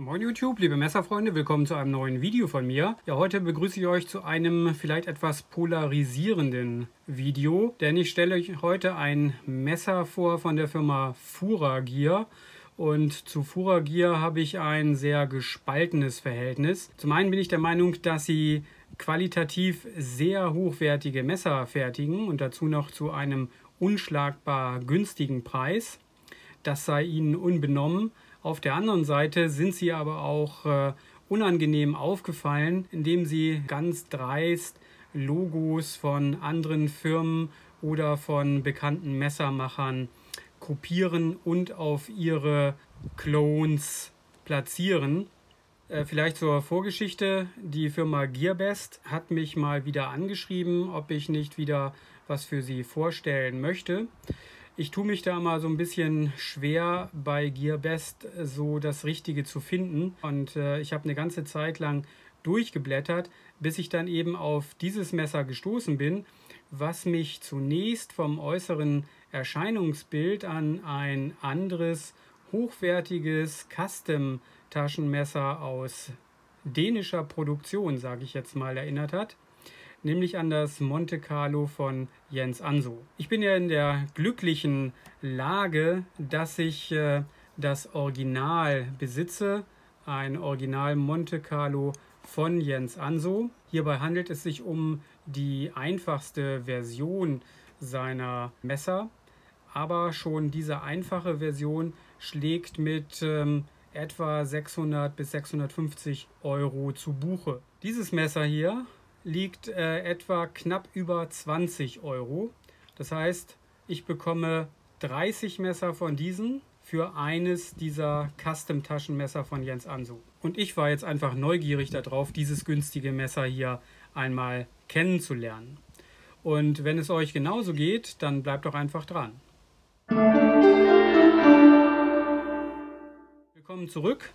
Moin YouTube, liebe Messerfreunde, willkommen zu einem neuen Video von mir. Ja, heute begrüße ich euch zu einem vielleicht etwas polarisierenden Video, denn ich stelle euch heute ein Messer vor von der Firma Fura Gear. Und zu Fura Gear habe ich ein sehr gespaltenes Verhältnis. Zum einen bin ich der Meinung, dass sie qualitativ sehr hochwertige Messer fertigen und dazu noch zu einem unschlagbar günstigen Preis. Das sei ihnen unbenommen. Auf der anderen Seite sind sie aber auch äh, unangenehm aufgefallen, indem sie ganz dreist Logos von anderen Firmen oder von bekannten Messermachern kopieren und auf ihre Clones platzieren. Äh, vielleicht zur Vorgeschichte. Die Firma Gearbest hat mich mal wieder angeschrieben, ob ich nicht wieder was für sie vorstellen möchte. Ich tue mich da mal so ein bisschen schwer bei Gearbest so das Richtige zu finden. Und äh, ich habe eine ganze Zeit lang durchgeblättert, bis ich dann eben auf dieses Messer gestoßen bin, was mich zunächst vom äußeren Erscheinungsbild an ein anderes hochwertiges Custom-Taschenmesser aus dänischer Produktion, sage ich jetzt mal, erinnert hat nämlich an das Monte Carlo von Jens Anso. Ich bin ja in der glücklichen Lage, dass ich äh, das Original besitze, ein Original Monte Carlo von Jens Anso. Hierbei handelt es sich um die einfachste Version seiner Messer, aber schon diese einfache Version schlägt mit ähm, etwa 600 bis 650 Euro zu Buche. Dieses Messer hier liegt äh, etwa knapp über 20 Euro. Das heißt, ich bekomme 30 Messer von diesen für eines dieser Custom-Taschenmesser von Jens Anso. Und ich war jetzt einfach neugierig darauf, dieses günstige Messer hier einmal kennenzulernen. Und wenn es euch genauso geht, dann bleibt doch einfach dran. Willkommen zurück.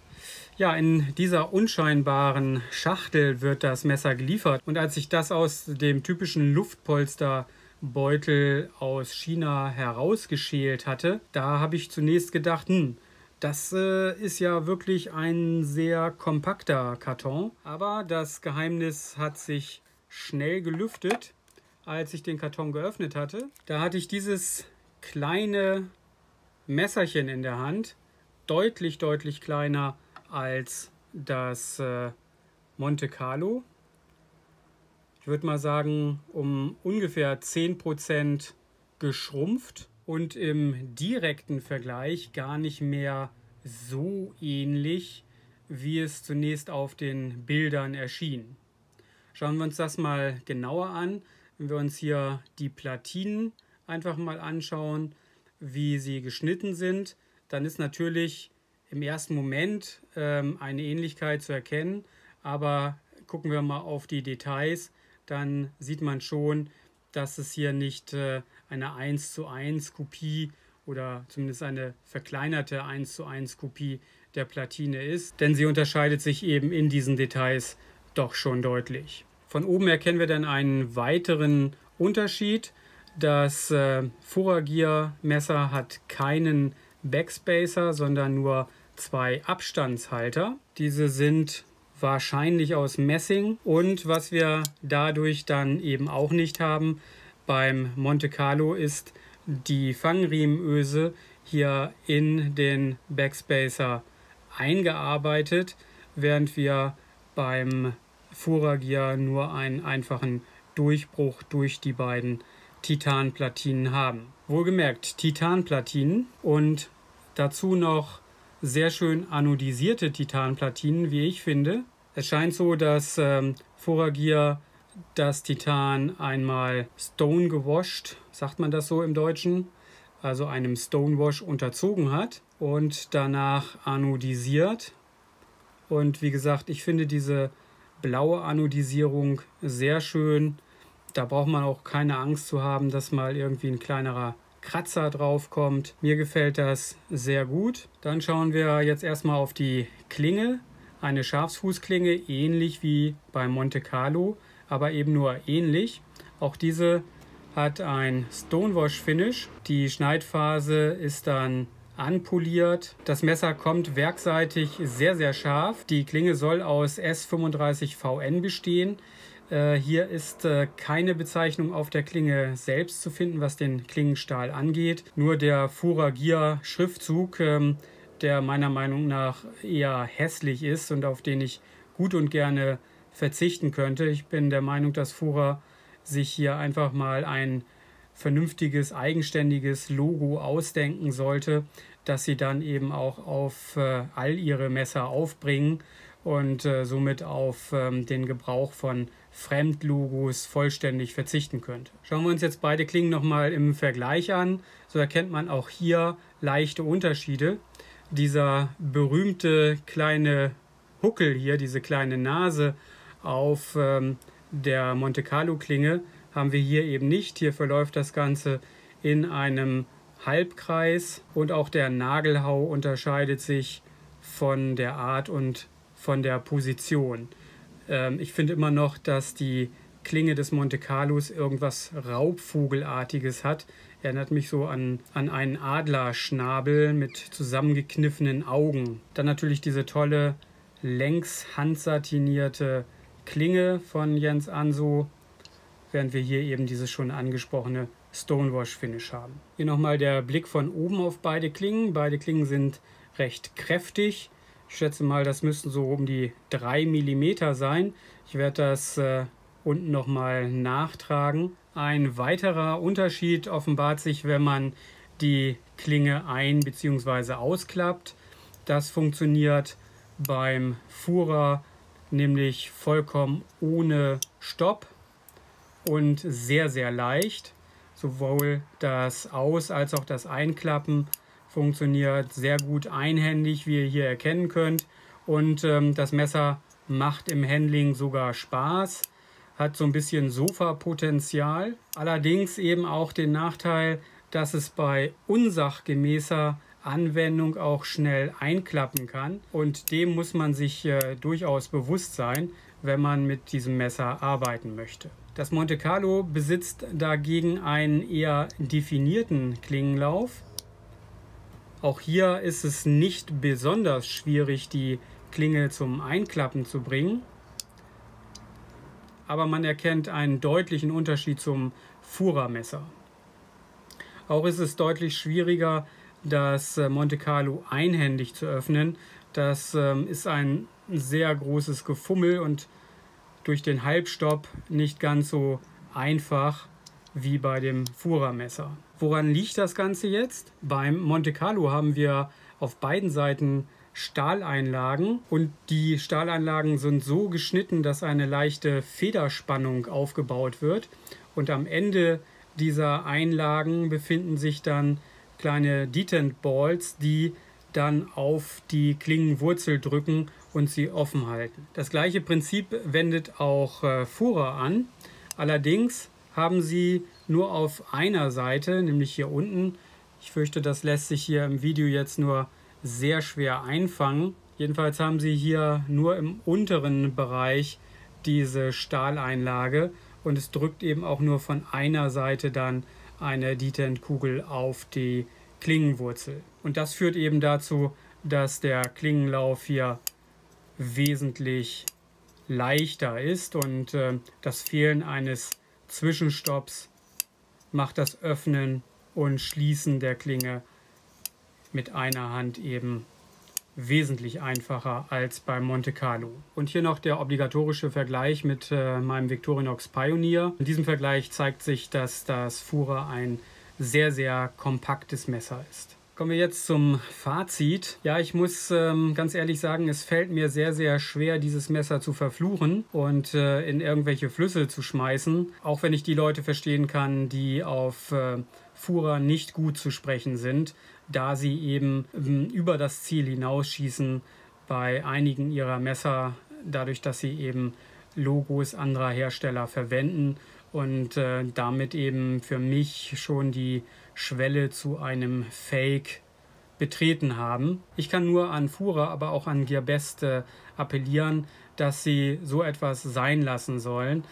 Ja, in dieser unscheinbaren Schachtel wird das Messer geliefert. Und als ich das aus dem typischen Luftpolsterbeutel aus China herausgeschält hatte, da habe ich zunächst gedacht, hm, das äh, ist ja wirklich ein sehr kompakter Karton. Aber das Geheimnis hat sich schnell gelüftet, als ich den Karton geöffnet hatte. Da hatte ich dieses kleine Messerchen in der Hand, deutlich, deutlich kleiner als das äh, Monte Carlo. Ich würde mal sagen, um ungefähr 10% geschrumpft und im direkten Vergleich gar nicht mehr so ähnlich, wie es zunächst auf den Bildern erschien. Schauen wir uns das mal genauer an. Wenn wir uns hier die Platinen einfach mal anschauen, wie sie geschnitten sind, dann ist natürlich im ersten Moment ähm, eine Ähnlichkeit zu erkennen, aber gucken wir mal auf die Details, dann sieht man schon, dass es hier nicht äh, eine 1 zu 1 Kopie oder zumindest eine verkleinerte 1 zu 1 Kopie der Platine ist, denn sie unterscheidet sich eben in diesen Details doch schon deutlich. Von oben erkennen wir dann einen weiteren Unterschied. Das äh, Furagear Messer hat keinen Backspacer, sondern nur zwei Abstandshalter. Diese sind wahrscheinlich aus Messing und was wir dadurch dann eben auch nicht haben beim Monte Carlo ist die Fangriemenöse hier in den Backspacer eingearbeitet, während wir beim Furagear nur einen einfachen Durchbruch durch die beiden Titanplatinen haben. Wohlgemerkt Titanplatinen und dazu noch sehr schön anodisierte Titanplatinen, wie ich finde. Es scheint so, dass ähm, Foragier das Titan einmal stone gewascht, sagt man das so im Deutschen, also einem Stonewash unterzogen hat und danach anodisiert. Und wie gesagt, ich finde diese blaue Anodisierung sehr schön. Da braucht man auch keine Angst zu haben, dass mal irgendwie ein kleinerer Kratzer drauf kommt. Mir gefällt das sehr gut. Dann schauen wir jetzt erstmal auf die Klinge. Eine Schafsfußklinge, ähnlich wie bei Monte Carlo, aber eben nur ähnlich. Auch diese hat ein Stonewash Finish. Die Schneidphase ist dann anpoliert. Das Messer kommt werkseitig sehr, sehr scharf. Die Klinge soll aus S35VN bestehen. Äh, hier ist äh, keine Bezeichnung auf der Klinge selbst zu finden, was den Klingenstahl angeht. Nur der Furagier Schriftzug, ähm, der meiner Meinung nach eher hässlich ist und auf den ich gut und gerne verzichten könnte. Ich bin der Meinung, dass Fura sich hier einfach mal ein vernünftiges, eigenständiges Logo ausdenken sollte, das sie dann eben auch auf äh, all ihre Messer aufbringen und äh, somit auf ähm, den Gebrauch von Fremdlogos vollständig verzichten könnte. Schauen wir uns jetzt beide Klingen nochmal im Vergleich an. So erkennt man auch hier leichte Unterschiede. Dieser berühmte kleine Huckel hier, diese kleine Nase auf ähm, der Monte Carlo Klinge haben wir hier eben nicht. Hier verläuft das Ganze in einem Halbkreis und auch der Nagelhau unterscheidet sich von der Art und von der Position. Ähm, ich finde immer noch, dass die Klinge des Monte Carlos irgendwas Raubvogelartiges hat. Erinnert mich so an, an einen Adlerschnabel mit zusammengekniffenen Augen. Dann natürlich diese tolle längs handsatinierte Klinge von Jens Anso, während wir hier eben dieses schon angesprochene Stonewash-Finish haben. Hier nochmal der Blick von oben auf beide Klingen. Beide Klingen sind recht kräftig. Ich schätze mal, das müssten so um die 3 mm sein. Ich werde das äh, unten nochmal nachtragen. Ein weiterer Unterschied offenbart sich, wenn man die Klinge ein- bzw. ausklappt. Das funktioniert beim Fuhrer nämlich vollkommen ohne Stopp und sehr, sehr leicht. Sowohl das Aus- als auch das Einklappen funktioniert sehr gut einhändig, wie ihr hier erkennen könnt. Und ähm, das Messer macht im Handling sogar Spaß, hat so ein bisschen Sofa-Potenzial. Allerdings eben auch den Nachteil, dass es bei unsachgemäßer Anwendung auch schnell einklappen kann. Und dem muss man sich äh, durchaus bewusst sein, wenn man mit diesem Messer arbeiten möchte. Das Monte Carlo besitzt dagegen einen eher definierten Klingenlauf. Auch hier ist es nicht besonders schwierig, die Klinge zum Einklappen zu bringen. Aber man erkennt einen deutlichen Unterschied zum Fura-Messer. Auch ist es deutlich schwieriger, das äh, Monte Carlo einhändig zu öffnen. Das ähm, ist ein sehr großes Gefummel und durch den Halbstopp nicht ganz so einfach wie bei dem Fura-Messer. Woran liegt das Ganze jetzt? Beim Monte Carlo haben wir auf beiden Seiten Stahleinlagen und die Stahleinlagen sind so geschnitten, dass eine leichte Federspannung aufgebaut wird und am Ende dieser Einlagen befinden sich dann kleine Detent Balls, die dann auf die Klingenwurzel drücken und sie offen halten. Das gleiche Prinzip wendet auch äh, Fura an. Allerdings haben sie nur auf einer Seite, nämlich hier unten. Ich fürchte, das lässt sich hier im Video jetzt nur sehr schwer einfangen. Jedenfalls haben sie hier nur im unteren Bereich diese Stahleinlage und es drückt eben auch nur von einer Seite dann eine Detent-Kugel auf die Klingenwurzel. Und das führt eben dazu, dass der Klingenlauf hier wesentlich leichter ist und äh, das Fehlen eines Zwischenstopps macht das Öffnen und Schließen der Klinge mit einer Hand eben wesentlich einfacher als beim Monte Carlo. Und hier noch der obligatorische Vergleich mit äh, meinem Victorinox Pioneer. In diesem Vergleich zeigt sich, dass das Fura ein sehr, sehr kompaktes Messer ist. Kommen wir jetzt zum Fazit. Ja, ich muss ähm, ganz ehrlich sagen, es fällt mir sehr, sehr schwer, dieses Messer zu verfluchen und äh, in irgendwelche Flüsse zu schmeißen. Auch wenn ich die Leute verstehen kann, die auf äh, Fura nicht gut zu sprechen sind, da sie eben ähm, über das Ziel hinausschießen bei einigen ihrer Messer, dadurch, dass sie eben Logos anderer Hersteller verwenden und äh, damit eben für mich schon die Schwelle zu einem Fake betreten haben. Ich kann nur an Fura, aber auch an Gearbest äh, appellieren, dass sie so etwas sein lassen sollen.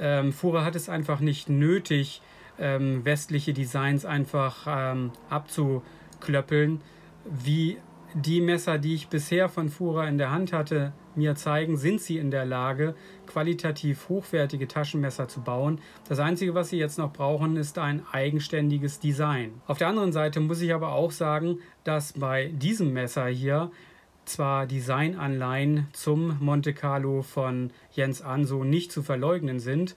Ähm, Fura hat es einfach nicht nötig, ähm, westliche Designs einfach ähm, abzuklöppeln. wie die Messer, die ich bisher von Fura in der Hand hatte, mir zeigen, sind sie in der Lage, qualitativ hochwertige Taschenmesser zu bauen. Das Einzige, was sie jetzt noch brauchen, ist ein eigenständiges Design. Auf der anderen Seite muss ich aber auch sagen, dass bei diesem Messer hier zwar Designanleihen zum Monte Carlo von Jens Anso nicht zu verleugnen sind,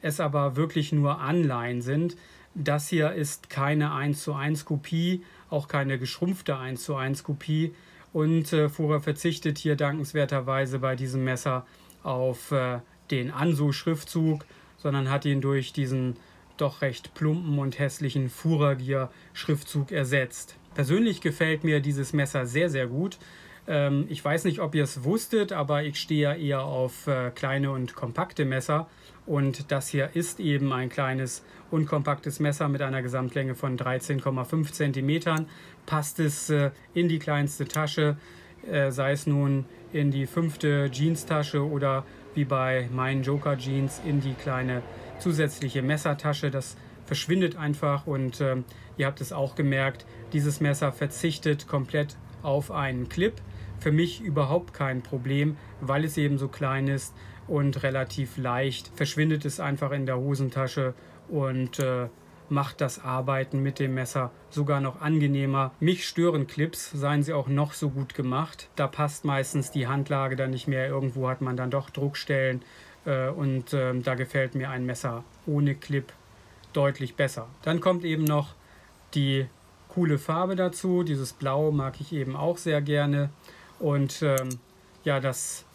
es aber wirklich nur Anleihen sind. Das hier ist keine 1 zu 1 Kopie, auch keine geschrumpfte 1 zu 1 Kopie. Und äh, Fura verzichtet hier dankenswerterweise bei diesem Messer auf äh, den Anso-Schriftzug, sondern hat ihn durch diesen doch recht plumpen und hässlichen Furagier-Schriftzug ersetzt. Persönlich gefällt mir dieses Messer sehr, sehr gut. Ähm, ich weiß nicht, ob ihr es wusstet, aber ich stehe ja eher auf äh, kleine und kompakte Messer. Und das hier ist eben ein kleines und kompaktes Messer mit einer Gesamtlänge von 13,5 cm. Passt es äh, in die kleinste Tasche, äh, sei es nun in die fünfte Jeans-Tasche oder wie bei meinen Joker Jeans in die kleine zusätzliche Messertasche. Das verschwindet einfach und äh, ihr habt es auch gemerkt, dieses Messer verzichtet komplett auf einen Clip für mich überhaupt kein Problem, weil es eben so klein ist und relativ leicht. Verschwindet es einfach in der Hosentasche und äh, macht das Arbeiten mit dem Messer sogar noch angenehmer. Mich stören Clips, seien sie auch noch so gut gemacht. Da passt meistens die Handlage dann nicht mehr. Irgendwo hat man dann doch Druckstellen äh, und äh, da gefällt mir ein Messer ohne Clip deutlich besser. Dann kommt eben noch die coole Farbe dazu. Dieses Blau mag ich eben auch sehr gerne. Und ähm, ja, das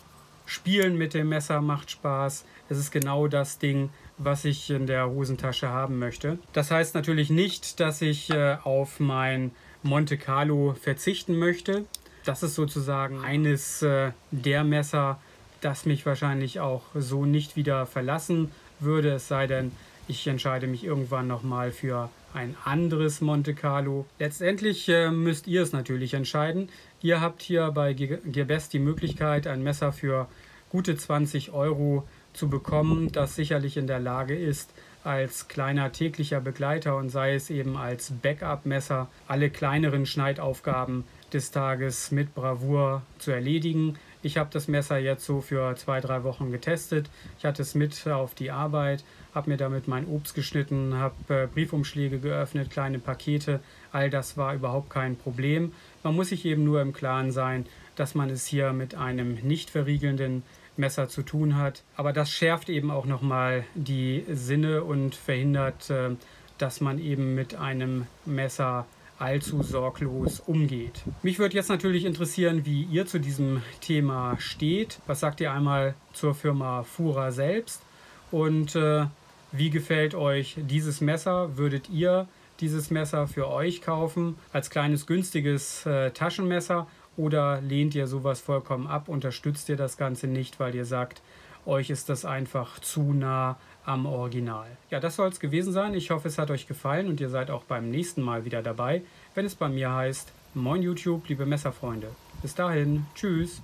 Spielen mit dem Messer macht Spaß. Es ist genau das Ding, was ich in der Hosentasche haben möchte. Das heißt natürlich nicht, dass ich äh, auf mein Monte Carlo verzichten möchte. Das ist sozusagen eines äh, der Messer, das mich wahrscheinlich auch so nicht wieder verlassen würde, es sei denn, ich entscheide mich irgendwann nochmal für ein anderes Monte Carlo. Letztendlich äh, müsst ihr es natürlich entscheiden. Ihr habt hier bei Gearbest die Möglichkeit, ein Messer für gute 20 Euro zu bekommen, das sicherlich in der Lage ist, als kleiner täglicher Begleiter und sei es eben als Backup-Messer alle kleineren Schneidaufgaben des Tages mit Bravour zu erledigen. Ich habe das Messer jetzt so für zwei, drei Wochen getestet. Ich hatte es mit auf die Arbeit, habe mir damit mein Obst geschnitten, habe äh, Briefumschläge geöffnet, kleine Pakete. All das war überhaupt kein Problem. Man muss sich eben nur im Klaren sein, dass man es hier mit einem nicht verriegelnden Messer zu tun hat. Aber das schärft eben auch nochmal die Sinne und verhindert, äh, dass man eben mit einem Messer allzu sorglos umgeht. Mich würde jetzt natürlich interessieren, wie ihr zu diesem Thema steht. Was sagt ihr einmal zur Firma Fura selbst? Und äh, wie gefällt euch dieses Messer? Würdet ihr dieses Messer für euch kaufen als kleines günstiges äh, Taschenmesser oder lehnt ihr sowas vollkommen ab? Unterstützt ihr das Ganze nicht, weil ihr sagt, euch ist das einfach zu nah am Original. Ja, das soll es gewesen sein. Ich hoffe, es hat euch gefallen und ihr seid auch beim nächsten Mal wieder dabei, wenn es bei mir heißt, Moin YouTube, liebe Messerfreunde. Bis dahin, tschüss.